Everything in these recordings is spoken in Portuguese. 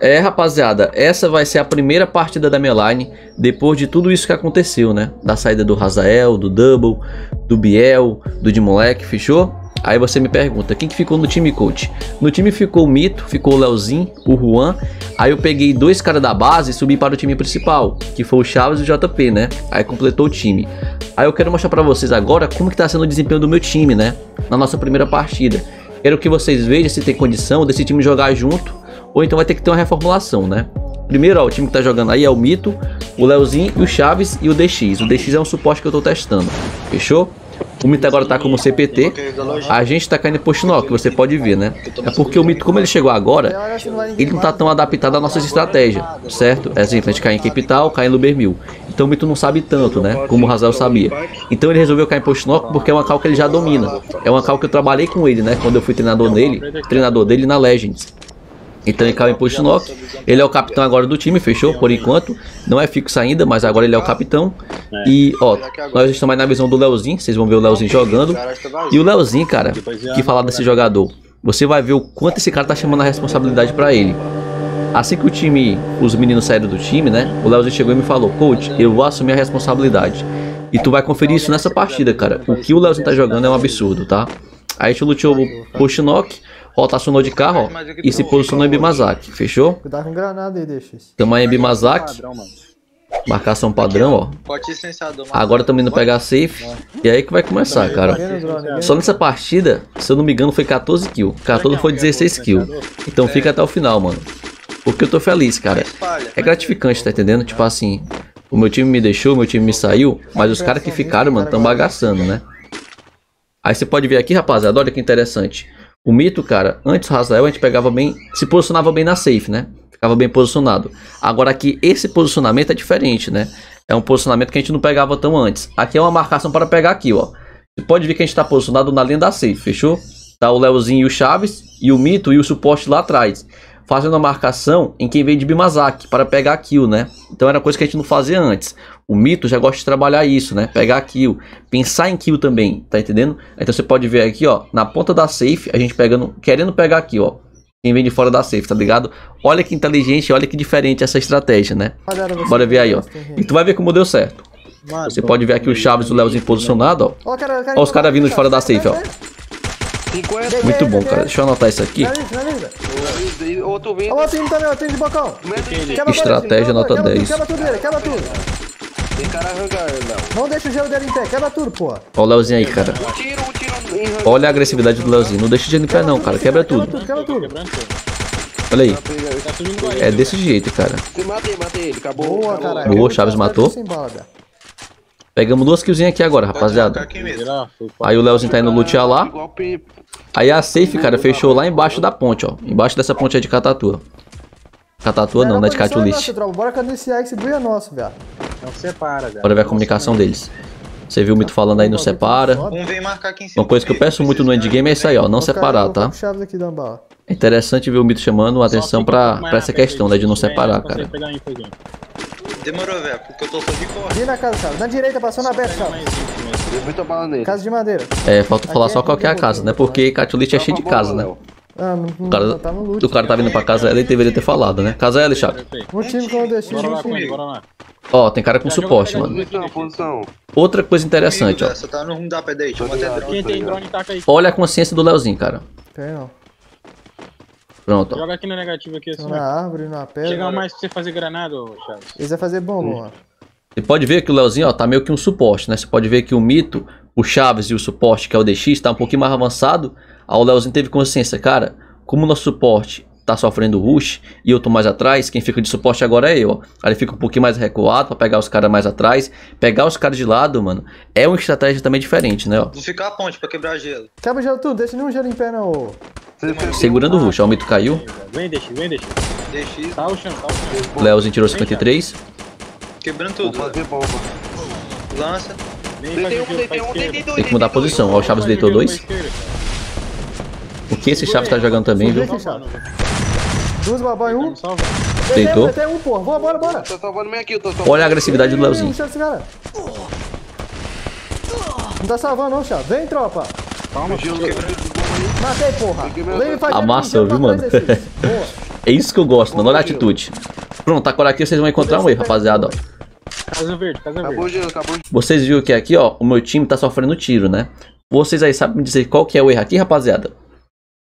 É, rapaziada, essa vai ser a primeira partida da minha line depois de tudo isso que aconteceu, né? Da saída do Razael, do Double, do Biel, do de moleque, fechou? Aí você me pergunta, quem que ficou no time coach? No time ficou o Mito, ficou o Leozinho, o Juan. Aí eu peguei dois caras da base e subi para o time principal, que foi o Chaves e o JP, né? Aí completou o time. Aí eu quero mostrar para vocês agora como que tá sendo o desempenho do meu time, né? Na nossa primeira partida. Quero que vocês vejam se tem condição desse time jogar junto ou então vai ter que ter uma reformulação, né? Primeiro, ó, o time que tá jogando aí é o Mito, o Leozinho o Chaves e o DX. O DX é um suporte que eu tô testando, fechou? O Mito agora tá como CPT, a gente tá caindo em nó, que você pode ver, né? É porque o Mito, como ele chegou agora, ele não tá tão adaptado às nossas estratégias, certo? Exemplo, a gente cai em Capital, cai em Lubermil. Então o Mito não sabe tanto, né? Como o Razel sabia. Então ele resolveu cair em Postinok porque é uma cal que ele já domina. É uma cal que eu trabalhei com ele, né? Quando eu fui treinador nele, treinador dele na Legends. Então ele caiu em Postinok. Ele é o capitão agora do time, fechou? Por enquanto. Não é fixo ainda, mas agora ele é o capitão. E, ó, nós estamos aí na visão do Leozinho. Vocês vão ver o Leozinho jogando. E o Leozinho, cara, que falar desse jogador. Você vai ver o quanto esse cara tá chamando a responsabilidade pra ele. Assim que o time, os meninos saíram do time, né? O Leozinho chegou e me falou: Coach, eu vou assumir a responsabilidade. E tu vai conferir isso nessa partida, cara. O que o Leozinho tá jogando é um absurdo, tá? Aí a gente lutou o Postinok rotacionou de carro ó, e se posicionou em Bimazaki, fechou? Cuidado com granada aí, deixa. Tamo aí em Bimazaki. Marcação padrão, ó. Agora também indo pegar safe. E aí que vai começar, cara. Só nessa partida, se eu não me engano, foi 14 kills. 14 foi 16 kills. Então fica até o final, mano. Porque eu tô feliz, cara. É gratificante, tá entendendo? Tipo assim, o meu time me deixou, o meu time me saiu. Mas os caras que ficaram, mano, tão bagaçando, né? Aí você pode ver aqui, rapaziada, olha que interessante. O mito, cara, antes do Razael a gente pegava bem, se posicionava bem na safe, né? Ficava bem posicionado. Agora aqui, esse posicionamento é diferente, né? É um posicionamento que a gente não pegava tão antes. Aqui é uma marcação para pegar aqui, ó. Você pode ver que a gente está posicionado na linha da safe, fechou? Tá o Leozinho e o Chaves, e o Mito e o suporte lá atrás fazendo a marcação em quem vem de Bimazaki para pegar kill, né? Então era coisa que a gente não fazia antes. O Mito já gosta de trabalhar isso, né? Pegar kill, pensar em kill também, tá entendendo? Então você pode ver aqui, ó, na ponta da safe, a gente pegando, querendo pegar aqui, ó. Quem vem de fora da safe, tá ligado? Olha que inteligente, olha que diferente essa estratégia, né? Bora ver aí, ó. E tu vai ver como deu certo. Você pode ver aqui o Chaves e o Leozinho posicionado, ó. Olha os caras vindo de fora da safe, ó. Muito bom, cara. Deixa eu anotar isso aqui. Outro vindo. Olha o time também, o time de bocão. Estratégia nota 10. Quebra tudo dele, quebra tudo. Tem cara não. Não deixa o gelo dele em pé, quebra tudo, porra. Olha o Leozinho aí, cara. Olha a agressividade do Leozinho. Não deixa o gelo em pé não, cara. Quebra tudo. Quebra tudo, Olha aí. É desse jeito, cara. Matei, matei ele. Acabou. Boa, caralho. Boa, Chaves matou. Pegamos duas killzinhas aqui agora, rapaziada. Aí o Leozinho tá indo lutear lá. Aí a safe, cara, fechou lá embaixo da ponte, ó. Embaixo dessa ponte é de Catatua. Catatua não, né? De Catulist. Bora cadenciar esse buia é nosso, velho. Não separa, velho. Bora ver a comunicação deles. Você viu o Mito falando aí, não separa. Uma coisa que eu peço muito no endgame é isso aí, ó. Não separar, tá? É interessante ver o Mito chamando a atenção pra, pra essa questão, né? De não separar, cara. Demorou, velho, porque eu tô só de corte. Vem na casa, cara. Na direita, passou na aberta, cara. Deu muita bala nele. Casa de madeira. É, falta falar só qual que é a casa, né? Porque Catulite é cheio de casa, né? Ah, não, não, o, cara, tá no loot, o cara tá vindo pra casa ele deveria ter falado, né? Casa L, Chaco. Um time com o destino. Bora lá, bora lá. Ó, tem cara com suporte, mano. Outra coisa interessante, ó. Tá Olha a consciência do Leozinho, cara. Tem não. Pronto. Joga aqui no negativo aqui assim. Na árvore, na pedra. Chega mais pra você fazer granada, Chaves. Eles vai fazer bomba, mano. Você pode ver que o Leozinho, ó, tá meio que um suporte, né? Você pode ver que o Mito, o Chaves e o suporte, que é o DX, tá um pouquinho mais avançado. Aí o Leozinho teve consciência, cara, como o nosso suporte tá sofrendo rush e eu tô mais atrás, quem fica de suporte agora é eu, ó. Aí ele fica um pouquinho mais recuado pra pegar os caras mais atrás. Pegar os caras de lado, mano, é uma estratégia também diferente, né, ó. Vou ficar a ponte pra quebrar gelo. Quebra gelo tudo, deixa nenhum gelo em pé, não. Segurando o rush, ó, o Mito caiu. Vem, deixa, vem, deixa. Deixa. Tá o chão, tá o chão. Leozinho tirou 53. Quebrando tudo. Vou fazer bomba. Lança. Deitei um, deitei um, deitei dois. Tem que mudar a posição. Ó, o Chaves deitou dois. O que esse Chaves tá jogando também, viu? Duas babá em um. Deitou. Tem um, pô. Bora, bora, bora. Olha a agressividade do Leozinho. Não tá salvando não, Chaves. Vem, tropa. Calma, Matei, porra. Amassou, viu, mano? Boa. É isso que eu gosto, mano. Olha a atitude. Pronto, agora aqui vocês vão encontrar um erro, rapaziada, ó. Casa verde, casa Acabou o verde. gelo, acabou Vocês viram que aqui, ó, o meu time tá sofrendo tiro, né? Vocês aí sabem me dizer qual que é o erro aqui, rapaziada?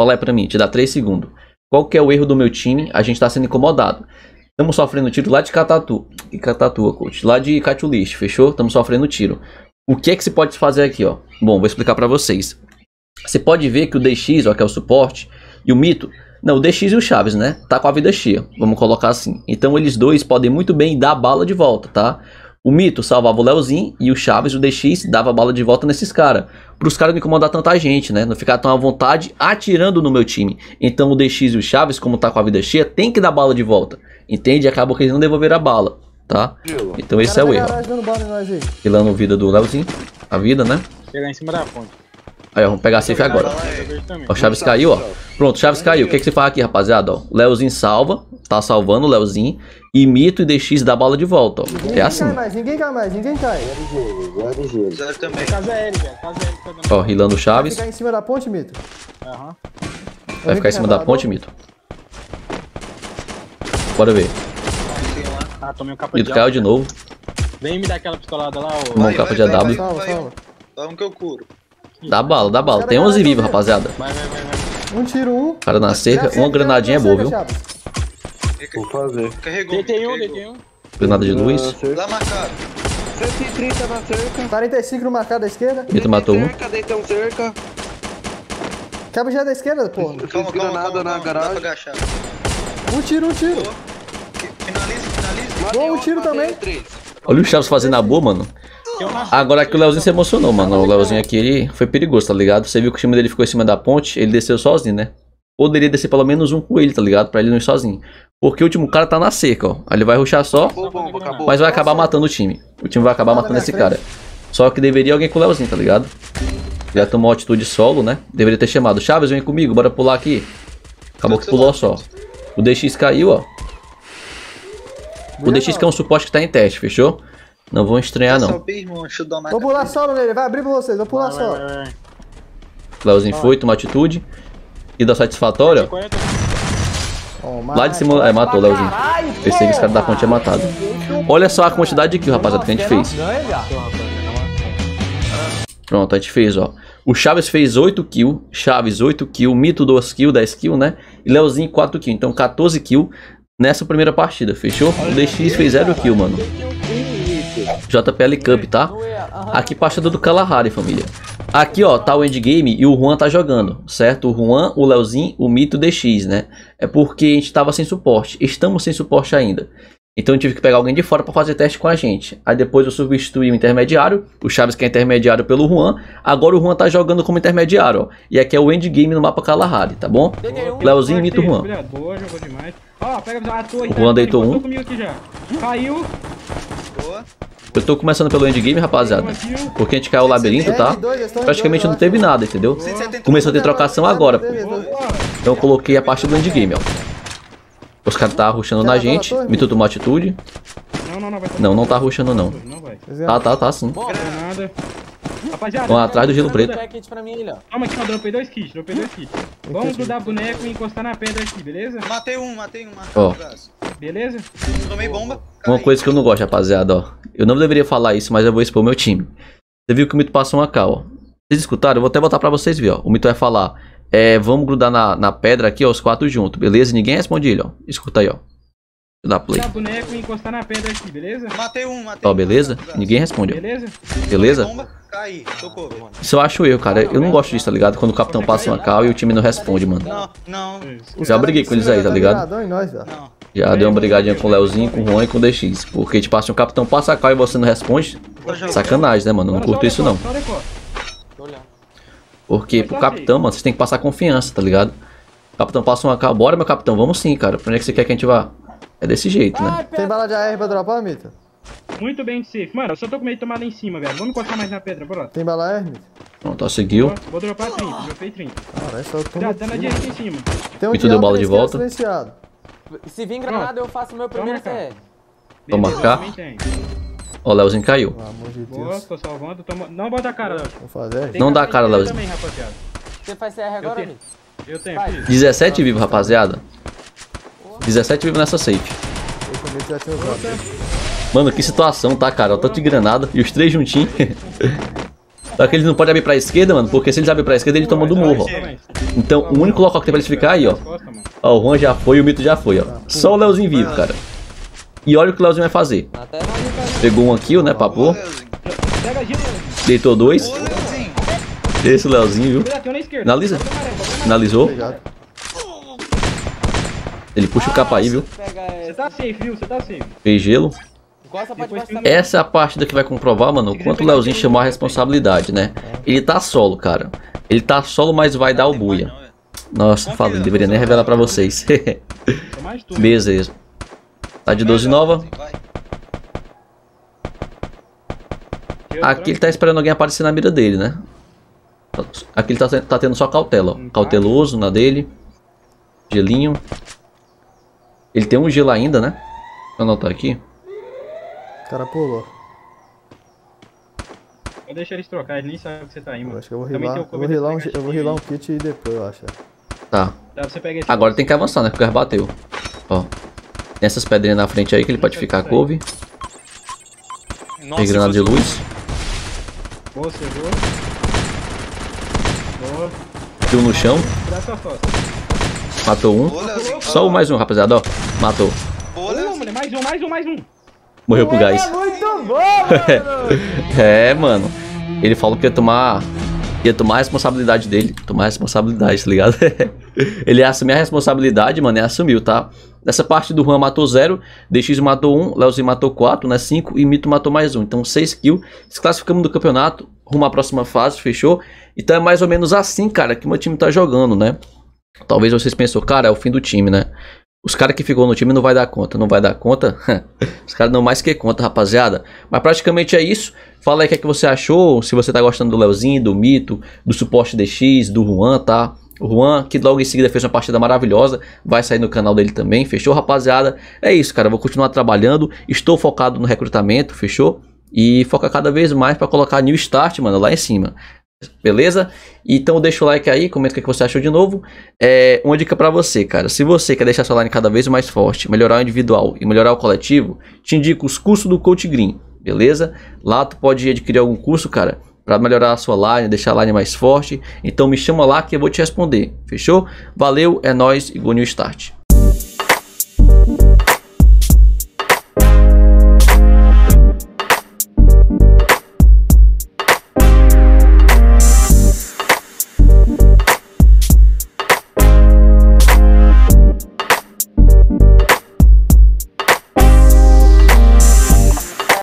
Fala aí pra mim, te dá 3 segundos. Qual que é o erro do meu time? A gente tá sendo incomodado. Estamos sofrendo tiro lá de Catatu. E Catatua, coach. Lá de Catuliste, fechou? Estamos sofrendo tiro. O que é que se pode fazer aqui, ó? Bom, vou explicar pra vocês. Você pode ver que o DX, ó, que é o suporte, e o Mito... Não, o DX e o Chaves, né? Tá com a vida cheia. Vamos colocar assim. Então eles dois podem muito bem dar bala de volta, tá? O Mito salvava o Leozinho e o Chaves, o DX, dava bala de volta nesses caras. Para os caras não incomodar tanta gente, né? Não ficar tão à vontade atirando no meu time. Então o DX e o Chaves, como tá com a vida cheia, tem que dar bala de volta. Entende? Acabou que eles não devolveram a bala, tá? Então esse é o erro. aí. Filando a vida do Leozinho. A vida, né? Chegar em cima da ponte. Aí, ó, vamos pegar a safe agora. Também. Ó, o Chaves caiu, ó. Pronto, o Chaves caiu. O que, que você faz aqui, rapaziada? Ó, o Leozinho salva. Tá salvando o Leozinho. E Mito e DX dá bala de volta, ó. Ninguém É assim. cai mais, ninguém cai mais, ninguém cai. Zero também. Casa L, velho. Casa L dando. Ó, rilando o Vai Chaves. ficar em cima da ponte, Mito. Aham. Vai ficar em cima da ponte, Mito. Bora ver. Ah, tomei um capa Mito de caiu de novo. Vem me dar aquela pistolada lá, ô. Tomou um capa de AW. Salva, salva. Vamos que eu curo. Dá bala, dá bala. Tem 11 vivos, rapaziada. Vai, vai, vai, vai. Um tiro, um. Cara na cerca. Uma granadinha é boa, viu? Vou fazer. Carregou. Deitei um, carregou. deitei um. Granada de luz. Lá marcado. 130 na cerca. 45 no marcado da esquerda. Mito matou um. Cerca, deitão cerca. Quebra já da esquerda, porra. Calma, calma, granada na garagem. Um tiro, um tiro. Finaliza, finaliza. Boa, um tiro também. Olha o Chaves fazendo a boa, mano. Agora aqui o Leozinho se emocionou, mano. O Leozinho aqui ele foi perigoso, tá ligado? Você viu que o time dele ficou em cima da ponte, ele desceu sozinho, né? Poderia descer pelo menos um com ele, tá ligado? Pra ele não ir sozinho. Porque o último cara tá na cerca, ó. Aí ele vai ruxar só, acabou. mas vai acabar matando o time. O time vai acabar matando esse cara. Só que deveria alguém com o Leozinho, tá ligado? Já tomou atitude solo, né? Deveria ter chamado. Chaves, vem comigo, bora pular aqui. Acabou que pulou só. O DX caiu, ó. O DX que é um suporte que tá em teste, fechou? Não vão estranhar, não. Dar uma Vou pular solo nele, vai abrir pra vocês, vou pular Vai, solo. vai, vai. Leozinho foi, tomou atitude. E da satisfatória, ó. 40. Oh, Lá de cima, é, matou o Leozinho. Pensei que esse cara da ponte tinha matado. Olha só a quantidade de kill, rapaziada, que a gente fez. Pronto, a gente fez, ó. O Chaves fez 8 kills, Chaves 8 kills, Mito 2 kills, 10 kills, né? E Leozinho 4 kills, então 14 kills nessa primeira partida, fechou? O DX fez 0 kill, mano. JPL Cup, tá? Aqui partida do Kalahari, família. Aqui, ó, tá o endgame e o Juan tá jogando, certo? O Juan, o Leozinho, o Mito DX, né? É porque a gente tava sem suporte. Estamos sem suporte ainda. Então eu tive que pegar alguém de fora para fazer teste com a gente. Aí depois eu substituí o intermediário, o Chaves que é intermediário pelo Juan. Agora o Juan tá jogando como intermediário, ó. E aqui é o endgame no mapa Kalahari, tá bom? Leozinho, Mito, Juan. Boa, jogou demais. Ó, pega a torre. O Juan deitou um. Caiu. Eu tô começando pelo endgame, rapaziada. Porque a gente caiu o labirinto, tá? Praticamente não teve nada, entendeu? 170. Começou a ter trocação agora, pô. Então eu coloquei a parte do endgame, ó. Os caras tá rushando na gente. Mito tomou atitude. Não, não, não vai Não, não tá rushando não. Vai. Tá, tá, tá sim. Rapaziada, Vão atrás do gelo preto. Toma aqui, ó, dropei dois kits, dropei dois kits. Vamos grudar boneco e encostar na pedra aqui, beleza? Matei um, matei um. Ó. Matei um. Beleza? Tomei bomba. Uma coisa que eu não gosto, rapaziada, ó. Eu não deveria falar isso, mas eu vou expor meu time. Você viu que o Mito passou uma cal, ó. Vocês escutaram? Eu vou até botar pra vocês verem, ó. O Mito vai falar, é, vamos grudar na, na pedra aqui, ó, os quatro juntos, beleza? Ninguém responde ele, ó. Escuta aí, ó. Deixa eu dar play. Boneco e encostar na pedra aqui, beleza? Matei um, matei Ó, um. beleza? Um. Ninguém responde, ó. Beleza? Beleza? Caí. Isso eu acho eu, cara. Eu não gosto disso, tá ligado? Quando o capitão passa uma cal e o time não responde, mano. Não, não, Já briguei com eles aí, tá ligado? Não. Já deu uma brigadinha com o Leozinho, com o Juan e com o DX. Porque, tipo assim, o capitão passa a cal e você não responde. Sacanagem, né, mano? Eu não curto isso, não. Porque pro capitão, mano, você tem que passar confiança, tá ligado? O capitão passa uma cal. Bora, meu capitão, vamos sim, cara. Pra onde é que você quer que a gente vá? É desse jeito, né? Tem bala de AR pra dropar, Mito? Muito bem safe. Mano, eu só tô com medo de tomar lá em cima, velho. Vamos encostar mais na pedra, bora. Tem bala Mito? Pronto, ó, seguiu. Vou- Vou dropar 30, dropei 30. Caralho, só eu tô Já, tá na direita em cima. Tem um Mito deu de bala de volta. silenciado. Se vir granada, eu faço meu primeiro. CR. Também tem. Ó, o Leozinho caiu. Pelo amor de Boa, Deus. tô salvando. Toma... Não bota a cara, Léo. Vou fazer. Tem Não dá capa cara, Léo. também, rapaziada. Você faz CR agora, tenho. amigo? Eu tenho, Vai. filho. 17 vivo, rapaziada. 17 vivos nessa safe. Eu também já tinha usado. Mano, que situação, tá, cara? O tanto de granada e os três juntinhos. Só que eles não podem abrir pra esquerda, mano, porque se eles abrem pra esquerda, ele toma do morro, ó. Então, o único local que tem pra eles ficar aí, ó. Ó, o Juan já foi e o Mito já foi, ó. Só o Leozinho vivo, cara. E olha o que o Leozinho vai fazer. Pegou um aqui, ó, né, Gil, Deitou dois. Esse Leozinho, viu? Finaliza. Finalizou. Ele puxa o capa aí, viu? Você tá safe, viu? Você tá safe. Fez gelo. Essa é a partida que vai comprovar, mano, o quanto o Leozinho chamou a responsabilidade, né? Ele tá solo, cara. Ele tá solo, mas vai dar o buia. Não, velho. Nossa, falei, não deveria nem revelar pra vocês. Beleza. Tá de 12 nova. Aqui ele tá esperando alguém aparecer na mira dele, né? Aqui ele tá, tá tendo só cautela, ó. Cauteloso na dele. Gelinho. Ele tem um gelo ainda, né? Deixa eu anotar aqui. O cara pulou. Eu deixo eles trocar, eles nem sabem que você tá aí, Eu mano. acho que eu vou rilar. Eu vou rilar um, eu vou rilar um aí. kit e depois, eu acho. Tá. Esse Agora tem que avançar, né? Porque o cara bateu. Ó. Tem essas pedrinhas na frente aí que ele pode ficar couve. Nossa, Tem granada de luz. Boa, você boa. Kill no chão. Matou um. Só o mais um, rapaziada, ó. Matou. Boa. Mais um, mais um, mais um. Morreu pro gás. Mano! É, mano. Ele falou que ia tomar. Ia tomar a responsabilidade dele. Tomar a responsabilidade, tá ligado? ele ia assumir a responsabilidade, mano, e assumiu, tá? Nessa parte do Juan matou 0, DX matou 1, um, Leozinho matou 4, né? 5 e Mito matou mais um. Então 6 kills. Se classificamos do campeonato, rumo à próxima fase, fechou? Então é mais ou menos assim, cara, que o meu time tá jogando, né? Talvez vocês pensem, cara, é o fim do time, né? Os caras que ficou no time não vai dar conta, não vai dar conta. Os caras não mais que conta, rapaziada. Mas praticamente é isso. Fala aí o que, é que você achou, se você tá gostando do Leozinho, do Mito, do suporte DX, do Juan, tá? O Juan, que logo em seguida fez uma partida maravilhosa, vai sair no canal dele também, fechou, rapaziada? É isso, cara, vou continuar trabalhando, estou focado no recrutamento, fechou? E foca cada vez mais para colocar New Start, mano, lá em cima. Beleza? Então deixa o like aí, comenta o que você achou de novo. É, uma dica pra você, cara. Se você quer deixar sua line cada vez mais forte, melhorar o individual e melhorar o coletivo, te indico os cursos do Coach Green, beleza? Lá tu pode adquirir algum curso, cara, pra melhorar a sua line, deixar a line mais forte. Então me chama lá que eu vou te responder. Fechou? Valeu, é nóis e new start.